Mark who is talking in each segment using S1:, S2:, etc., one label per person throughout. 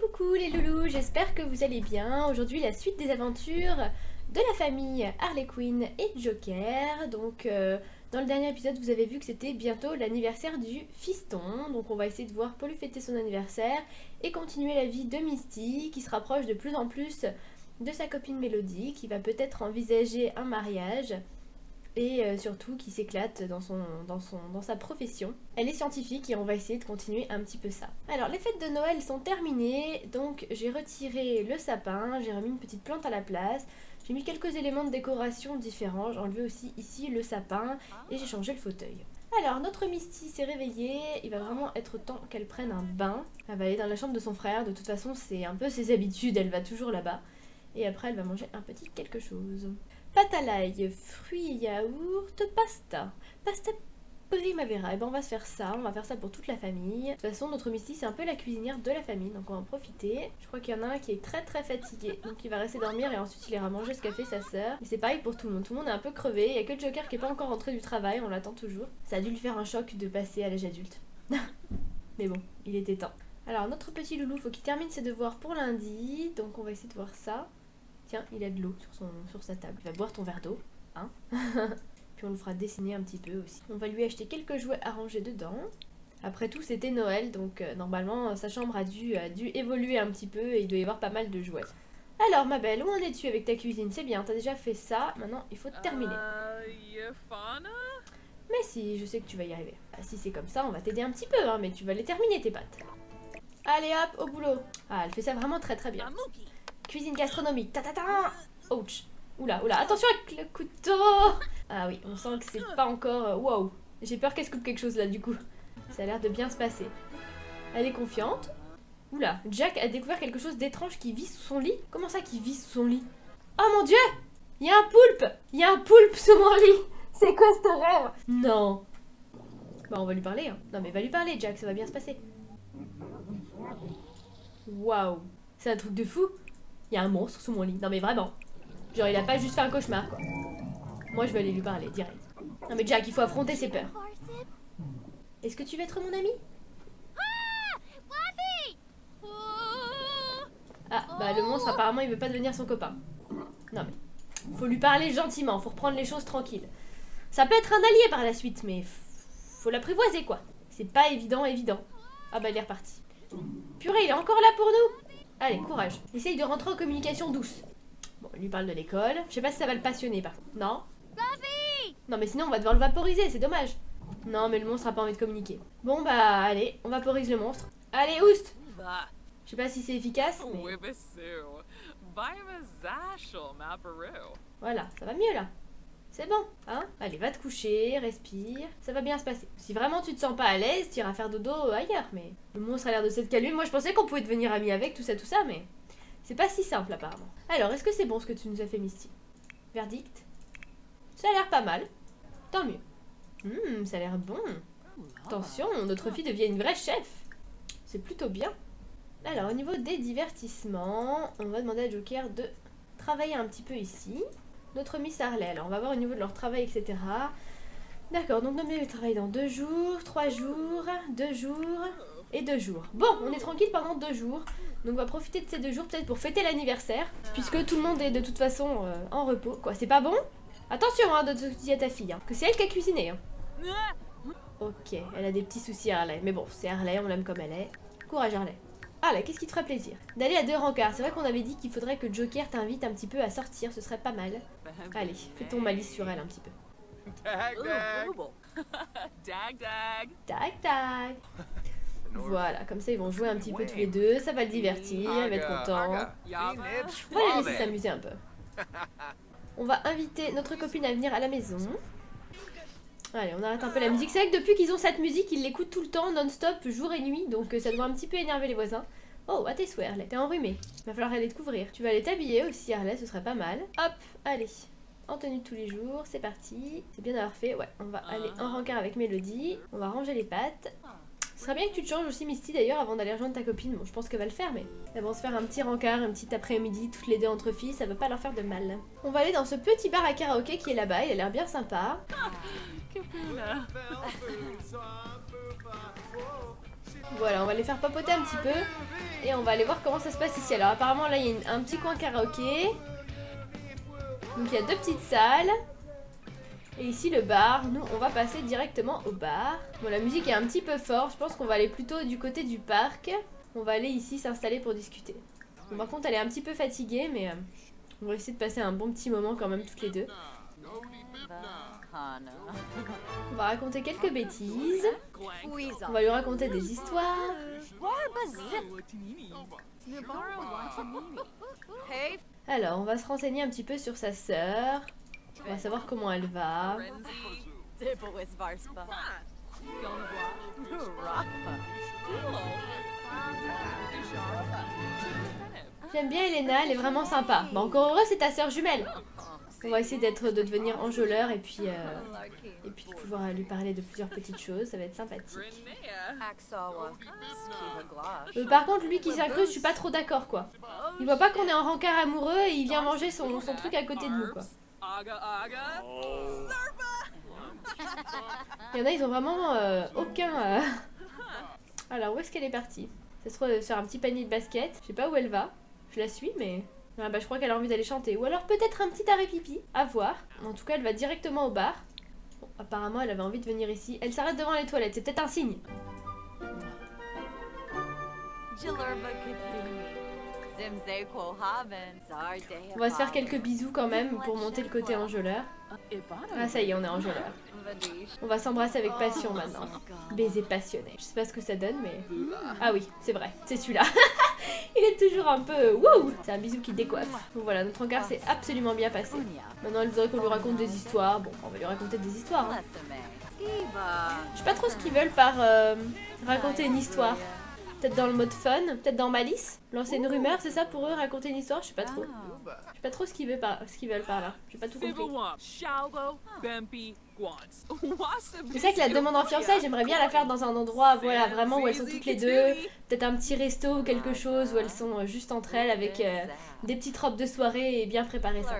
S1: Coucou les loulous, j'espère que vous allez bien. Aujourd'hui la suite des aventures de la famille Harley Quinn et Joker. Donc euh, dans le dernier épisode vous avez vu que c'était bientôt l'anniversaire du fiston. Donc on va essayer de voir pour lui fêter son anniversaire et continuer la vie de Misty qui se rapproche de plus en plus de sa copine Mélodie qui va peut-être envisager un mariage et euh, surtout qui s'éclate dans, son, dans, son, dans sa profession. Elle est scientifique et on va essayer de continuer un petit peu ça. Alors les fêtes de Noël sont terminées, donc j'ai retiré le sapin, j'ai remis une petite plante à la place, j'ai mis quelques éléments de décoration différents, j'ai enlevé aussi ici le sapin et j'ai changé le fauteuil. Alors, notre Misty s'est réveillée, il va vraiment être temps qu'elle prenne un bain. Elle va aller dans la chambre de son frère, de toute façon c'est un peu ses habitudes, elle va toujours là-bas. Et après elle va manger un petit quelque chose. Pâte à l'ail, fruits, yaourt, pasta. Pasta primavera. Et ben on va se faire ça, on va faire ça pour toute la famille. De toute façon, notre Misty c'est un peu la cuisinière de la famille, donc on va en profiter. Je crois qu'il y en a un qui est très très fatigué, donc il va rester dormir et ensuite il ira manger ce qu'a fait sa sœur. Et c'est pareil pour tout le monde, tout le monde est un peu crevé. Il y a que le Joker qui est pas encore rentré du travail, on l'attend toujours. Ça a dû lui faire un choc de passer à l'âge adulte. Mais bon, il était temps. Alors notre petit loulou, faut qu'il termine ses devoirs pour lundi, donc on va essayer de voir ça. Tiens, il a de l'eau sur, son, sur sa table. Il va boire ton verre d'eau, hein Puis on le fera dessiner un petit peu aussi. On va lui acheter quelques jouets à ranger dedans. Après tout, c'était Noël, donc euh, normalement, sa chambre a dû, a dû évoluer un petit peu et il doit y avoir pas mal de jouets. Alors, ma belle, où en es-tu avec ta cuisine? C'est bien, t'as déjà fait ça, maintenant il faut terminer. Mais si, je sais que tu vas y arriver. Ah, si c'est comme ça, on va t'aider un petit peu, hein, mais tu vas les terminer tes pâtes. Allez hop, au boulot. Ah, elle fait ça vraiment très très bien. Cuisine gastronomique. Ta ta ta Ouch. Oula, oula. Attention avec le couteau. Ah oui, on sent que c'est pas encore... euh, Wow. J'ai peur qu'elle se coupe quelque chose là du coup. Ça a l'air de bien se passer. Elle est confiante. Oula, Jack a découvert quelque chose d'étrange qui vit sous son lit. Comment ça qui vit sous son lit? Oh mon dieu Il y a un poulpe Il y a un poulpe sous mon lit C'est quoi ce rêve Non Bah on va lui parler. Hein. Non mais va lui parler Jack, ça va bien se passer. Waouh C'est un truc de fou il y a un monstre sous mon lit. Non mais vraiment. Genre il a pas juste fait un cauchemar quoi. Moi je vais aller lui parler direct. Non mais Jack, il faut affronter ses peurs. Est-ce que tu veux être mon ami? Ah bah le monstre apparemment il veut pas devenir son copain. Non mais faut lui parler gentiment, faut reprendre les choses tranquilles. Ça peut être un allié par la suite mais faut l'apprivoiser quoi. C'est pas évident évident. Ah bah il est reparti. Purée, il est encore là pour nous Allez, courage. Essaye de rentrer en communication douce. Bon, il lui parle de l'école. Je sais pas si ça va le passionner, par contre. Non? Non, mais sinon, on va devoir le vaporiser, c'est dommage. Non, mais le monstre a pas envie de communiquer. Bon, bah, allez, on vaporise le monstre. Allez, oust Je sais pas si c'est efficace, mais... Voilà, ça va mieux, là. C'est bon, hein Allez, va te coucher, respire, ça va bien se passer. Si vraiment tu te sens pas à l'aise, t'iras faire dodo ailleurs, mais... Le monstre a l'air de s'être calmé, moi je pensais qu'on pouvait devenir amis avec, tout ça, tout ça, mais... C'est pas si simple apparemment. Alors, est-ce que c'est bon ce que tu nous as fait, Misty? Verdict? Ça a l'air pas mal. Tant mieux. Hum, ça a l'air bon. Attention, notre fille devient une vraie chef. C'est plutôt bien. Alors, au niveau des divertissements, on va demander à Joker de travailler un petit peu ici notre Miss Harley. Alors on va voir au niveau de leur travail, etc. D'accord, donc notre bébé travaille dans deux jours, trois jours, deux jours et deux jours. Bon, on est tranquille pendant deux jours. Donc on va profiter de ces deux jours peut-être pour fêter l'anniversaire. Puisque tout le monde est de toute façon euh, en repos. Quoi, c'est pas bon? Attention hein, de dire à ta fille. Hein, que c'est elle qui a cuisiné. Hein. Ok, elle a des petits soucis Harley. Mais bon, c'est Harley, on l'aime comme elle est. Courage Harley. Ah là, qu'est-ce qui te ferait plaisir D'aller à deux rencarts. C'est vrai qu'on avait dit qu'il faudrait que Joker t'invite un petit peu à sortir, ce serait pas mal. Allez, fais ton malice sur elle un petit peu.
S2: Dag dag.
S1: Tac tac Voilà, comme ça ils vont jouer un petit peu tous les deux, ça va le divertir, il va être content. On va les laisser s'amuser un peu. On va inviter notre copine à venir à la maison. Allez, on arrête un peu la musique. C'est vrai que depuis qu'ils ont cette musique, ils l'écoutent tout le temps, non-stop, jour et nuit, donc euh, ça doit un petit peu énerver les voisins. Oh, à tes souhaits, Harley, t'es enrhumée. Va falloir aller te couvrir. Tu vas aller t'habiller aussi, Harley, ce serait pas mal. Hop, allez. En tenue de tous les jours, c'est parti. C'est bien d'avoir fait. Ouais, on va aller en rencard avec Mélodie. On va ranger les pattes. Ce serait bien que tu te changes aussi, Misty, d'ailleurs, avant d'aller rejoindre ta copine. Bon, je pense qu'elle va le faire, mais elles vont se faire un petit rencard, un petit après-midi, toutes les deux entre filles, ça va pas leur faire de mal. On va aller dans ce petit bar à karaoké qui est là-bas, il a l'air bien sympa. Voilà, on va les faire papoter un petit peu. Et on va aller voir comment ça se passe ici. Alors apparemment là il y a un petit coin karaoké. Donc il y a deux petites salles. Et ici le bar. Nous on va passer directement au bar. Bon la musique est un petit peu forte. Je pense qu'on va aller plutôt du côté du parc. On va aller ici s'installer pour discuter. Bon, par contre elle est un petit peu fatiguée mais euh, on va essayer de passer un bon petit moment quand même toutes les deux. On va raconter quelques bêtises. On va lui raconter des histoires. Alors on va se renseigner un petit peu sur sa sœur. On va savoir comment elle va. J'aime bien Elena, elle est vraiment sympa. Bah encore heureux, c'est ta sœur jumelle. On va essayer d'être, de devenir enjôleur et puis, euh, et puis de pouvoir lui parler de plusieurs petites choses. Ça va être sympathique. Euh, par contre, lui qui s'incruste, je suis pas trop d'accord quoi. Il voit pas qu'on est en rencard amoureux et il vient manger son, son truc à côté de nous quoi. Il y en a, ils ont vraiment euh, aucun. Alors, où est-ce qu'elle est partie? Ça se trouve sur un petit panier de basket. Je sais pas où elle va. Je la suis, mais. Ah bah, je crois qu'elle a envie d'aller chanter. Ou alors peut-être un petit arrêt pipi. À voir. En tout cas, elle va directement au bar. Bon, apparemment, elle avait envie de venir ici. Elle s'arrête devant les toilettes. C'est peut-être un signe. On va se faire quelques bisous quand même pour monter le côté enjôleur. Ah, ça y est, on est enjôleur. On va s'embrasser avec passion maintenant. Baiser passionné. Je sais pas ce que ça donne, mais. Ah oui, c'est vrai, c'est celui-là. Il toujours un peu. Wouh C'est un bisou qui décoiffe. Donc voilà, notre encart s'est absolument bien passé. Maintenant, elle voudrait qu'on lui raconte des histoires. Bon, on va lui raconter des histoires. hein. Je sais pas trop ce qu'ils veulent par euh, raconter une histoire. Peut-être dans le mode fun, peut-être dans malice. Lancer une rumeur, c'est ça pour eux, raconter une histoire? Je sais pas trop. Je sais pas trop ce qu'ils veulent par, ce qu'ils veulent par là. J'ai pas tout compris. C'est ça que la demande en fiançailles, j'aimerais bien la faire dans un endroit, voilà, vraiment où elles sont toutes les deux. Peut-être un petit resto ou quelque chose où elles sont euh, juste entre elles avec euh, des petites robes de soirée et bien préparer ça.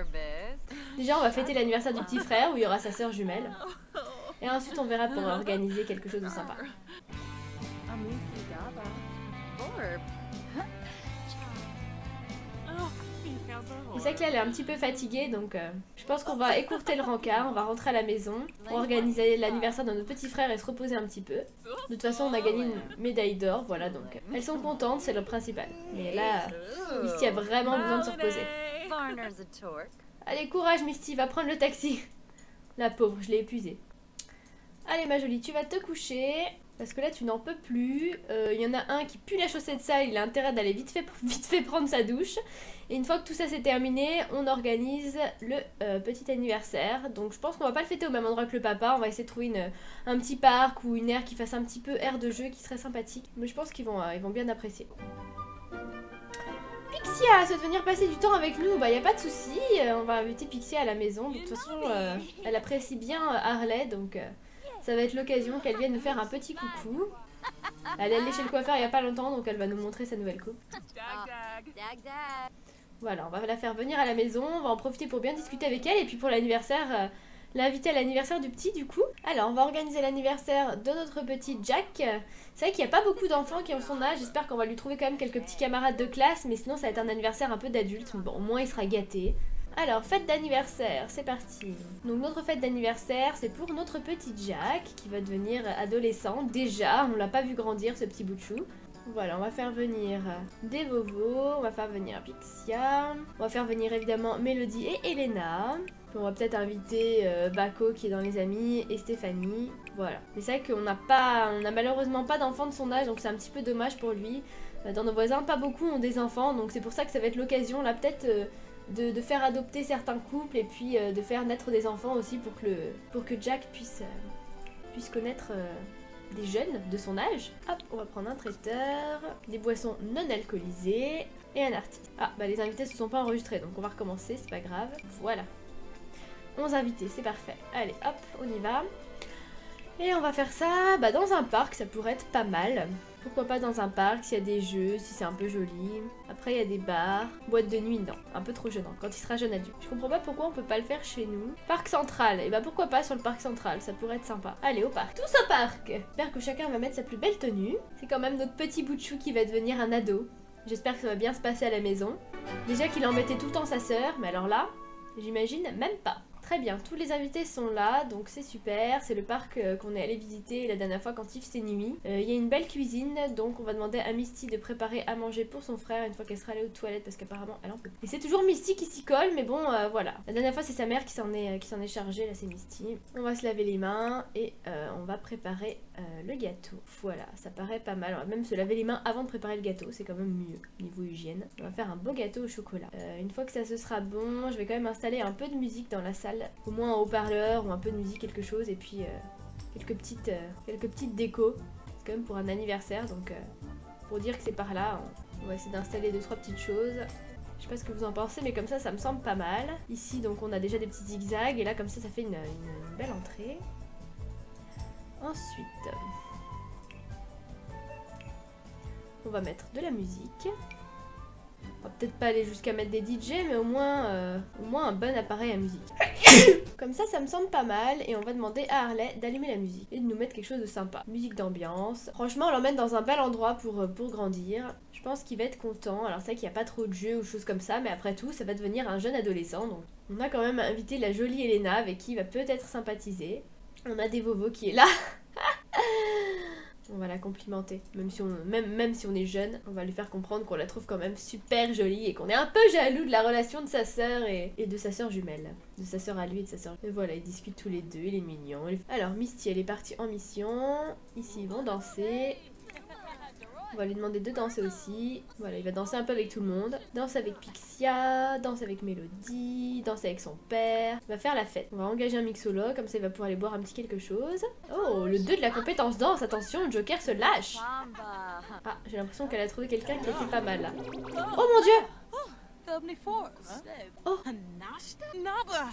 S1: Déjà, on va fêter l'anniversaire du petit frère où il y aura sa sœur jumelle. Et ensuite, on verra pour organiser quelque chose de sympa. Et c'est que là, elle est un petit peu fatiguée, donc euh, je pense qu'on va écourter le rencard, on va rentrer à la maison pour organiser l'anniversaire de notre petit frère et se reposer un petit peu. De toute façon, on a gagné une médaille d'or, voilà, donc elles sont contentes, c'est le principal. Mais là, Misty a vraiment besoin de se reposer. Allez, courage Misty, va prendre le taxi. La pauvre, je l'ai épuisée. Allez ma jolie, tu vas te coucher. Parce que là, tu n'en peux plus. Euh, Il y en a un qui pue la chaussette sale, il a intérêt d'aller vite fait, vite fait prendre sa douche. Et une fois que tout ça c'est terminé, on organise le euh, petit anniversaire. Donc je pense qu'on va pas le fêter au même endroit que le papa. On va essayer de trouver un petit parc ou une aire qui fasse un petit peu air de jeu qui serait sympathique. Mais je pense qu'ils vont, euh, ils vont bien apprécier. Pixia souhaite venir passer du temps avec nous, bah y a pas de souci, euh, on va inviter Pixia à la maison. De toute façon, elle apprécie bien Harley, donc ça va être l'occasion qu'elle vienne nous faire un petit coucou. Elle est allée chez le coiffeur il y a pas longtemps, donc elle va nous montrer sa nouvelle coupe. Voilà, on va la faire venir à la maison, on va en profiter pour bien discuter avec elle, et puis pour l'anniversaire, euh, l'inviter à l'anniversaire du petit du coup. Alors, on va organiser l'anniversaire de notre petit Jack. C'est vrai qu'il n'y a pas beaucoup d'enfants qui ont son âge, j'espère qu'on va lui trouver quand même quelques petits camarades de classe, mais sinon ça va être un anniversaire un peu d'adulte, bon, au moins il sera gâté. Alors, fête d'anniversaire, c'est parti. Donc notre fête d'anniversaire, c'est pour notre petit Jack qui va devenir adolescent. Déjà, on l'a pas vu grandir ce petit bout de chou. Voilà, on va faire venir des Vovos, on va faire venir Pixia, on va faire venir évidemment Mélodie et Elena. On va peut-être inviter euh, Bako qui est dans les amis et Stéphanie. Voilà. Mais c'est vrai qu'on n'a pas, on malheureusement pas d'enfants de son âge, donc c'est un petit peu dommage pour lui. Euh, Dans nos voisins, pas beaucoup ont des enfants, donc c'est pour ça que ça va être l'occasion là peut-être euh, de, faire adopter certains couples et puis de faire naître des enfants aussi pour que, pour que Jack puisse, puisse connaître des jeunes de son âge. Hop, on va prendre un traiteur, des boissons non alcoolisées et un artiste. Ah, bah les invités se sont pas enregistrés, donc on va recommencer, c'est pas grave. Voilà. 11 invités, c'est parfait. Allez, hop, on y va. Et on va faire ça bah, dans un parc, ça pourrait être pas mal. Pourquoi pas dans un parc s'il y a des jeux, si c'est un peu joli. Après il y a des bars, boîte de nuit, non, un peu trop gênant quand il sera jeune adulte. Je comprends pas pourquoi on peut pas le faire chez nous. Parc central, et bah pourquoi pas sur le parc central, ça pourrait être sympa. Allez au parc, tous au parc J'espère que chacun va mettre sa plus belle tenue. C'est quand même notre petit bout de chou qui va devenir un ado. J'espère que ça va bien se passer à la maison. Déjà qu'il embêtait tout le temps sa sœur, mais alors là, j'imagine même pas. Très bien, tous les invités sont là, donc c'est super. C'est le parc euh, qu'on est allé visiter la dernière fois quand Yves s'est nuit. Euh, Il y a une belle cuisine, donc on va demander à Misty de préparer à manger pour son frère une fois qu'elle sera allée aux toilettes parce qu'apparemment elle en peut. Et c'est toujours Misty qui s'y colle, mais bon, euh, voilà. La dernière fois c'est sa mère qui s'en est, est chargée, là c'est Misty. On va se laver les mains et on va préparer le gâteau. Voilà, ça paraît pas mal. On va même se laver les mains avant de préparer le gâteau, c'est quand même mieux niveau hygiène. On va faire un beau gâteau au chocolat. Une fois que ça se sera bon, je vais quand même installer un peu de musique dans la salle, au moins un haut-parleur ou un peu de musique, quelque chose, et puis euh, quelques petites, euh, quelques petites décos. C'est quand même pour un anniversaire, donc euh, pour dire que c'est par là, on, va essayer d'installer deux trois petites choses. Je sais pas ce que vous en pensez, mais comme ça, ça me semble pas mal. Ici, donc, on a déjà des petits zigzags, et là, comme ça, ça fait une belle entrée. Ensuite, on va mettre de la musique. On va peut-être pas aller jusqu'à mettre des DJ, mais au moins, euh, au moins un bon appareil à musique. Comme ça, ça me semble pas mal, et on va demander à Harley d'allumer la musique et de nous mettre quelque chose de sympa. Musique d'ambiance. Franchement, on l'emmène dans un bel endroit pour, euh, pour grandir. Je pense qu'il va être content. Alors c'est vrai qu'il n'y a pas trop de jeux ou choses comme ça, mais après tout, ça va devenir un jeune adolescent. Donc on a quand même invité la jolie Elena avec qui il va peut-être sympathiser. On a des Vovo qui est là. On va la complimenter, même si, on, est jeune, on va lui faire comprendre qu'on la trouve quand même super jolie et qu'on est un peu jaloux de la relation de sa sœur et, et de sa sœur jumelle. De sa sœur à lui et de sa sœur. Et voilà, ils discutent tous les deux, il est mignon. Alors, Misty, elle est partie en mission. Ici, ils vont danser. On va lui demander de danser aussi. Voilà, il va danser un peu avec tout le monde. Danse avec Pixia, danse avec Mélodie, danse avec son père. Il va faire la fête. On va engager un mixolo, comme ça il va pouvoir aller boire un petit quelque chose. Oh, le 2 de la compétence danse, attention, Joker se lâche. Ah, j'ai l'impression qu'elle a trouvé quelqu'un qui était pas mal là. Oh mon dieu. Oh.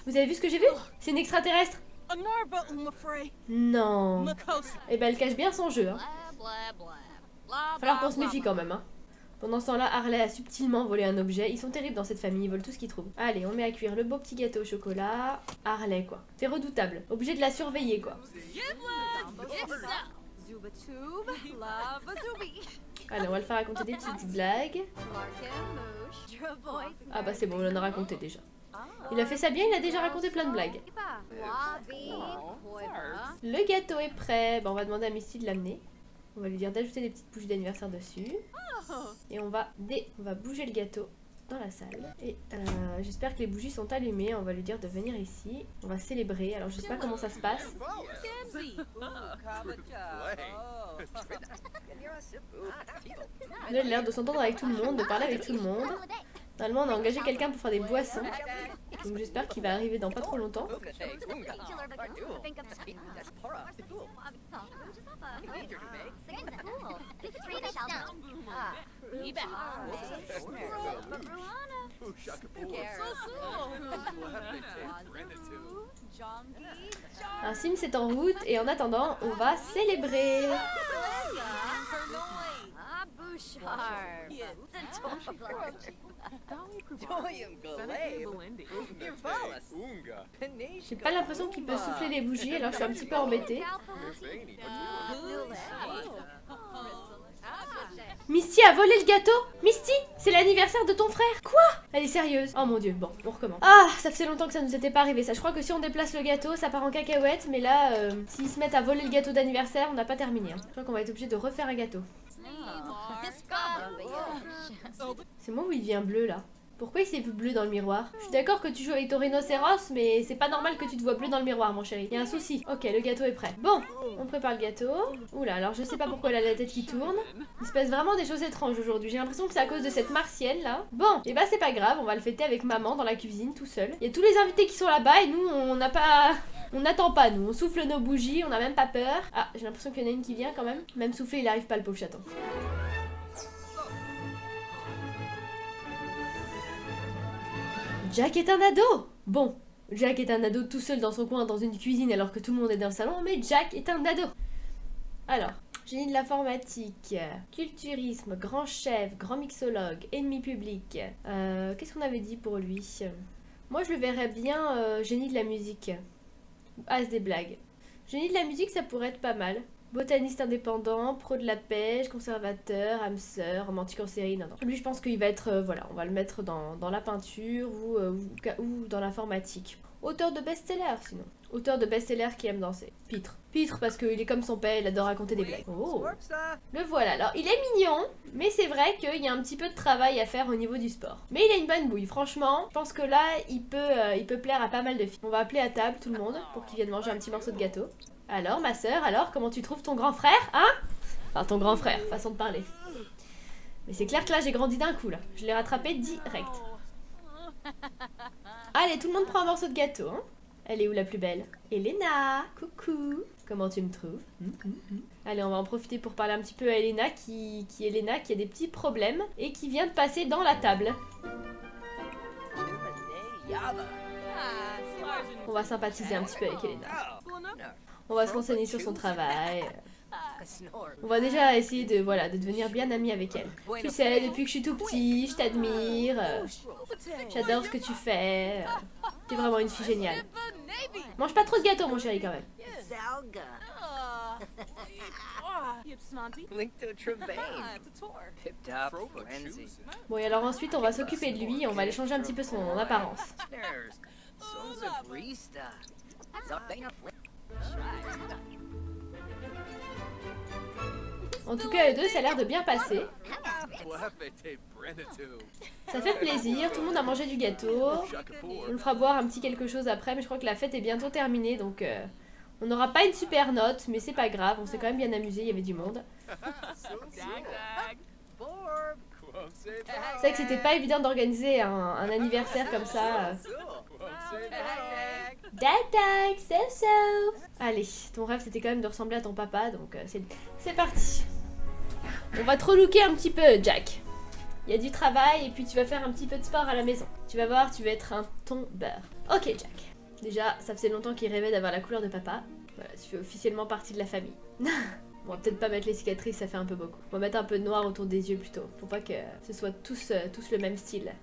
S1: Vous avez vu ce que j'ai vu? C'est une extraterrestre. Non. Eh ben elle cache bien son jeu, hein. Falloir qu'on se méfie quand même, hein. Pendant ce temps-là, Harley a subtilement volé un objet. Ils sont terribles dans cette famille, ils volent tout ce qu'ils trouvent. Allez, on met à cuire le beau petit gâteau au chocolat. Harley, quoi. C'est redoutable. Obligé de la surveiller, quoi. Allez, on va le faire raconter des petites blagues. Ah bah c'est bon, on en a raconté déjà. Il a fait ça bien, il a déjà raconté plein de blagues.
S3: Koiba.
S1: Le gâteau est prêt. Bah, on va demander à Misty de l'amener. On va lui dire d'ajouter des petites bougies d'anniversaire dessus. Et on va, on va bouger le gâteau dans la salle. Et euh, j'espère que les bougies sont allumées. On va lui dire de venir ici. On va célébrer. Alors je sais pas comment ça se passe. Il a l'air de s'entendre avec tout le monde, de parler avec tout le monde. Normalement, on a engagé quelqu'un pour faire des boissons. Donc j'espère qu'il va arriver dans pas trop longtemps. Un sim c'est en route et en attendant, on va célébrer. J'ai pas l'impression qu'il peut souffler les bougies, alors je suis un petit peu embêtée. Misty a volé le gâteau Misty C'est l'anniversaire de ton frère Quoi? Elle est sérieuse Oh mon dieu, bon, on recommence. Ah, ça faisait longtemps que ça nous était pas arrivé ça. Je crois que si on déplace le gâteau, ça part en cacahuète, mais là, euh, s'ils se mettent à voler le gâteau d'anniversaire, on n'a pas terminé. hein. Je crois qu'on va être obligé de refaire un gâteau. C'est moi ou il devient bleu là Pourquoi il s'est vu bleu dans le miroir? Je suis d'accord que tu joues avec ton rhinocéros, mais c'est pas normal que tu te vois bleu dans le miroir, mon chéri. Il y a un souci. Ok, le gâteau est prêt. Bon, on prépare le gâteau. Oula, alors je sais pas pourquoi elle a la tête qui tourne. Il se passe vraiment des choses étranges aujourd'hui. J'ai l'impression que c'est à cause de cette martienne là. Bon, et bah c'est pas grave, on va le fêter avec maman dans la cuisine tout seul. Il y a tous les invités qui sont là-bas et nous on n'a pas. On n'attend pas, nous. On souffle nos bougies, on n'a même pas peur. Ah, j'ai l'impression qu'il y en a une qui vient quand même. Même souffler, il arrive pas, le pauvre chaton. Jack est un ado Bon, Jack est un ado tout seul dans son coin dans une cuisine alors que tout le monde est dans le salon, mais Jack est un ado. Alors, Génie de l'informatique, culturisme, grand chef, grand mixologue, ennemi public. Euh, Qu'est-ce qu'on avait dit pour lui? Moi, je le verrais bien euh, génie de la musique. As des blagues. Génie de la musique, ça pourrait être pas mal. Botaniste indépendant, pro de la pêche, conservateur, hamster, romantique en série. Non, non. Lui, je pense qu'il va être. euh, voilà, on va le mettre dans, dans la peinture ou, euh, ou dans l'informatique. Auteur de best-seller, sinon. Auteur de best-seller qui aime danser. Pitre. Pitre parce qu'il est comme son père, il adore raconter des blagues. Oh. Le voilà. Alors, il est mignon, mais c'est vrai qu'il y a un petit peu de travail à faire au niveau du sport. Mais il a une bonne bouille, franchement. Je pense que là, il peut, euh, il peut plaire à pas mal de filles. On va appeler à table tout le monde pour qu'ils viennent manger un petit morceau de gâteau. Alors, ma sœur, alors, comment tu trouves ton grand frère, hein? Enfin, ton grand frère, façon de parler. Mais c'est clair que là, j'ai grandi d'un coup, là. Je l'ai rattrapé direct. Allez, tout le monde prend un morceau de gâteau, hein Elle est où la plus belle? Elena Coucou Comment tu me trouves? Hum, hum, hum. Allez, on va en profiter pour parler un petit peu à Elena qui, qui Elena qui a des petits problèmes et qui vient de passer dans la table. On va sympathiser un petit peu avec Elena. On va se renseigner sur son travail. On va déjà essayer de voilà de devenir bien amis avec elle. Tu sais, depuis que je suis tout petit, je t'admire. J'adore ce que tu fais. T'es vraiment une fille géniale. Mange pas trop de gâteau, mon chéri, quand même. Bon, et alors ensuite, on va s'occuper de lui on va aller changer un petit peu son apparence. En tout cas, les deux, ça a l'air de bien passer. Ça fait plaisir, tout le monde a mangé du gâteau. On le fera boire un petit quelque chose après, mais je crois que la fête est bientôt terminée, donc euh, on n'aura pas une super note, mais c'est pas grave, on s'est quand même bien amusé, il y avait du monde. C'est vrai que c'était pas évident d'organiser un, un anniversaire comme ça. So so Allez, ton rêve c'était quand même de ressembler à ton papa, donc euh, c'est parti. On va te relooker un petit peu, Jack. Il y a du travail et puis tu vas faire un petit peu de sport à la maison. Tu vas voir, tu vas être un tombeur. Ok, Jack. Déjà, ça faisait longtemps qu'il rêvait d'avoir la couleur de papa. Voilà, tu fais officiellement partie de la famille. On peut-être pas mettre les cicatrices, ça fait un peu beaucoup. On va mettre un peu de noir autour des yeux plutôt, pour pas que ce soit tous, euh, tous le même style.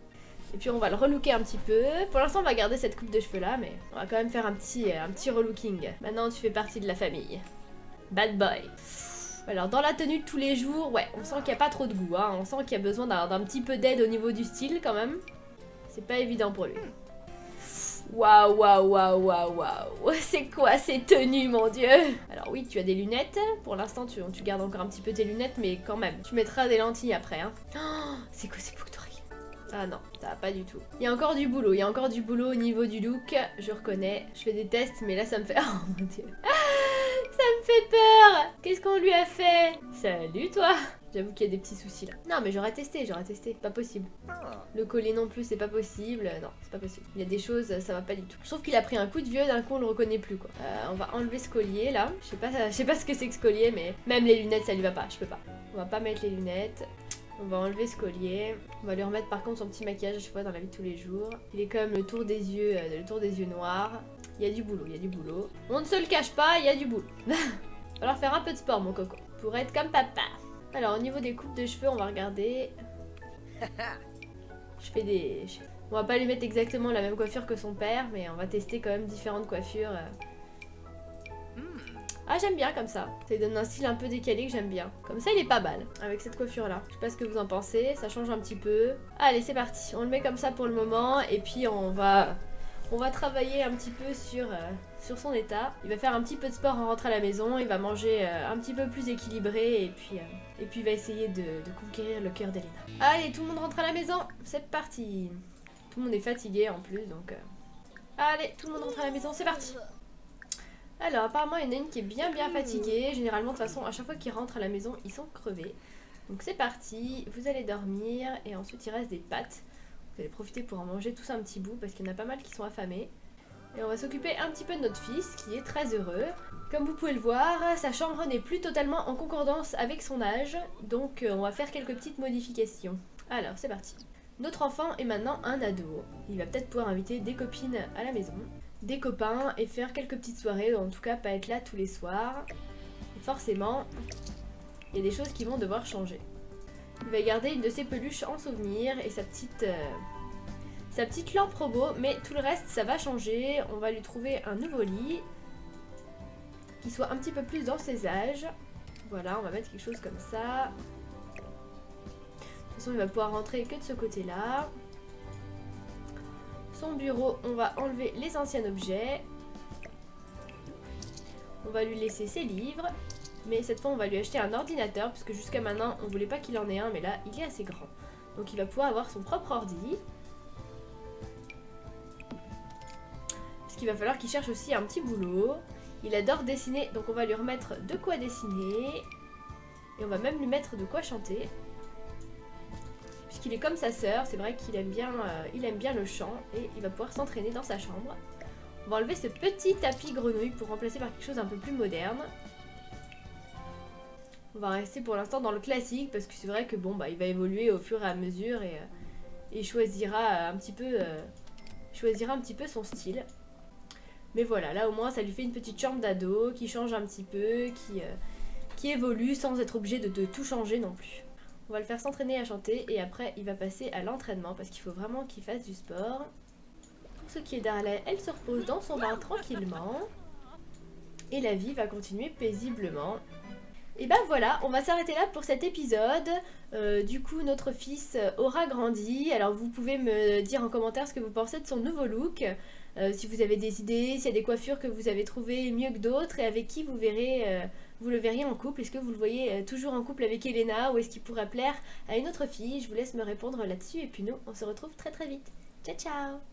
S1: Et puis on va le relooker un petit peu. Pour l'instant, on va garder cette coupe de cheveux là, mais on va quand même faire un petit, euh, un petit relooking. Maintenant, tu fais partie de la famille. Bad boy. Alors, dans la tenue de tous les jours, ouais, on sent qu'il n'y a pas trop de goût. Hein. On sent qu'il y a besoin d'un petit peu d'aide au niveau du style quand même. C'est pas évident pour lui. Waouh, waouh, waouh, waouh, waouh. C'est quoi ces tenues, mon dieu? Alors oui, tu as des lunettes. Pour l'instant, tu, tu gardes encore un petit peu tes lunettes, mais quand même. Tu mettras des lentilles après, hein. C'est quoi ces boucles Ah non, ça va pas du tout. Il y a encore du boulot. Il y a encore du boulot au niveau du look. Je reconnais. Je fais des tests, mais là, ça me fait... Oh mon dieu. Ça me fait peur Qu'est-ce qu'on lui a fait? Salut, toi J'avoue qu'il y a des petits soucis là. Non, mais j'aurais testé, j'aurais testé. Pas possible. Le collier non plus, c'est pas possible. Non, c'est pas possible. Il y a des choses, ça va pas du tout. Je trouve qu'il a pris un coup de vieux, d'un coup on le reconnaît plus quoi. Euh, on va enlever ce collier là. Je sais pas, je sais pas ce que c'est que ce collier, mais même les lunettes ça lui va pas. Je peux pas. On va pas mettre les lunettes. On va enlever ce collier. On va lui remettre par contre son petit maquillage à chaque fois dans la vie de tous les jours. Il est comme le tour des yeux, euh, le tour des yeux noirs. Il y a du boulot, il y a du boulot. On ne se le cache pas, il y a du boulot. Va falloir faire un peu de sport mon coco. Pour être comme papa. Alors au niveau des coupes de cheveux, on va regarder. Je fais des. On va pas lui mettre exactement la même coiffure que son père, mais on va tester quand même différentes coiffures. Ah j'aime bien comme ça. Ça donne un style un peu décalé que j'aime bien. Comme ça il est pas mal avec cette coiffure là. Je sais pas ce que vous en pensez, ça change un petit peu. Allez c'est parti, on le met comme ça pour le moment et puis on va on va travailler un petit peu sur, euh, sur son état. Il va faire un petit peu de sport en rentrant à la maison, il va manger euh, un petit peu plus équilibré et puis, euh, et puis il va essayer de, de conquérir le cœur d'Elena. Allez, tout le monde rentre à la maison, c'est parti. Tout le monde est fatigué en plus donc. Allez, tout le monde rentre à la maison, c'est parti. Alors apparemment il y en a une qui est bien bien fatiguée. Généralement de toute façon à chaque fois qu'ils rentrent à la maison ils sont crevés. Donc c'est parti, vous allez dormir et ensuite il reste des pâtes. Vous allez profiter pour en manger tous un petit bout parce qu'il y en a pas mal qui sont affamés. Et on va s'occuper un petit peu de notre fils qui est très heureux. Comme vous pouvez le voir, sa chambre n'est plus totalement en concordance avec son âge, donc euh, on va faire quelques petites modifications. Alors c'est parti. Notre enfant est maintenant un ado. Il va peut-être pouvoir inviter des copines à la maison, des copains et faire quelques petites soirées, en tout cas pas être là tous les soirs. Forcément, il y a des choses qui vont devoir changer. Il va garder une de ses peluches en souvenir et sa petite, euh, sa petite lampe robot, mais tout le reste ça va changer. On va lui trouver un nouveau lit qui soit un petit peu plus dans ses âges. Voilà, on va mettre quelque chose comme ça. De toute façon, il va pouvoir rentrer que de ce côté-là. Son bureau, on va enlever les anciens objets. On va lui laisser ses livres. Mais cette fois, on va lui acheter un ordinateur, puisque jusqu'à maintenant, on voulait pas qu'il en ait un, mais là, il est assez grand. Donc il va pouvoir avoir son propre ordi. Parce qu'il va falloir qu'il cherche aussi un petit boulot. Il adore dessiner, donc on va lui remettre de quoi dessiner. Et on va même lui mettre de quoi chanter. Puisqu'il est comme sa sœur, c'est vrai qu'il aime, bien, euh, il aime bien le chant et il va pouvoir s'entraîner dans sa chambre. On va enlever ce petit tapis grenouille pour remplacer par quelque chose un peu plus moderne. On va rester pour l'instant dans le classique parce que c'est vrai que bon bah il va évoluer au fur et à mesure et, euh, et choisira un petit peu euh, choisira un petit peu son style. Mais voilà, là au moins ça lui fait une petite chambre d'ado qui change un petit peu, qui, évolue sans être obligé de tout changer non plus. On va le faire s'entraîner à chanter et après il va passer à l'entraînement parce qu'il faut vraiment qu'il fasse du sport. Pour ce qui est d'Arley, elle se repose dans son bain tranquillement. Et la vie va continuer paisiblement. Et ben voilà, on va s'arrêter là pour cet épisode. Euh, du coup, notre fils aura grandi. Alors vous pouvez me dire en commentaire ce que vous pensez de son nouveau look. Euh, si vous avez des idées, s'il y a des coiffures que vous avez trouvées mieux que d'autres et avec qui vous verrez, euh, vous le verriez en couple. Est-ce que vous le voyez euh, toujours en couple avec Elena ou est-ce qu'il pourrait plaire à une autre fille? Je vous laisse me répondre là-dessus et puis nous, on se retrouve très très vite. Ciao ciao